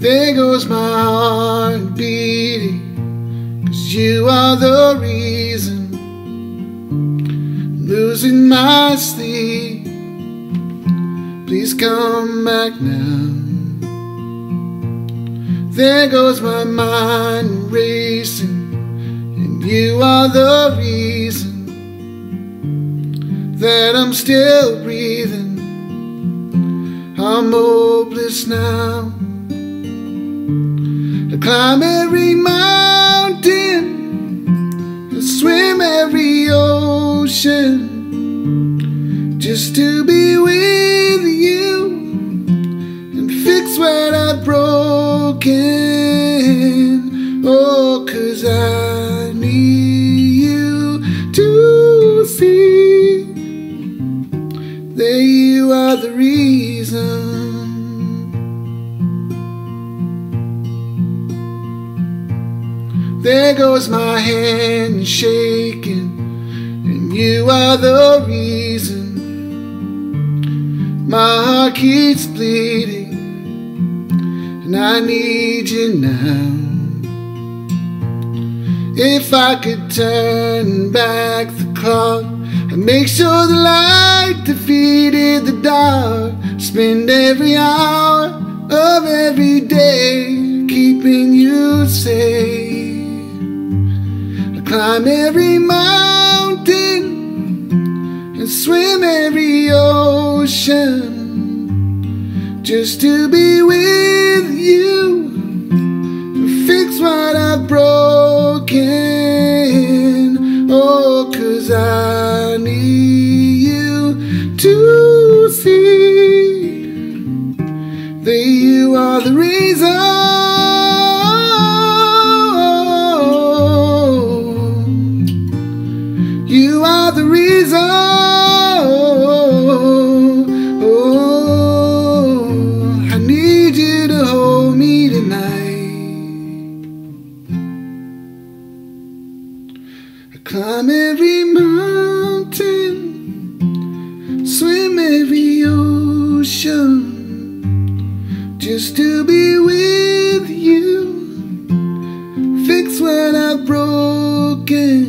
There goes my heart beating, cause you are the reason. Losing my sleep. Please come back now. There goes my mind racing, and you are the reason that I'm still breathing. I'm hopeless now. Climb every mountain, I swim every ocean just to be with you and fix what I've broken. Oh, cause I need you to see that you are the reason. There goes my hand shaking, and you are the reason. My heart keeps bleeding, and I need you now. If I could turn back the clock and make sure the light defeated the dark, spend every hour of every day keeping you safe climb every mountain and swim every ocean just to be with you and fix what I've broken. Oh, cause I need you to see that you are the reason. Climb every mountain, swim every ocean, just to be with you. Fix what I've broken.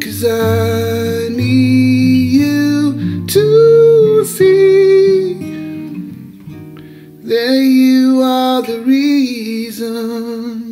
Cause I need you to see that you are the reason.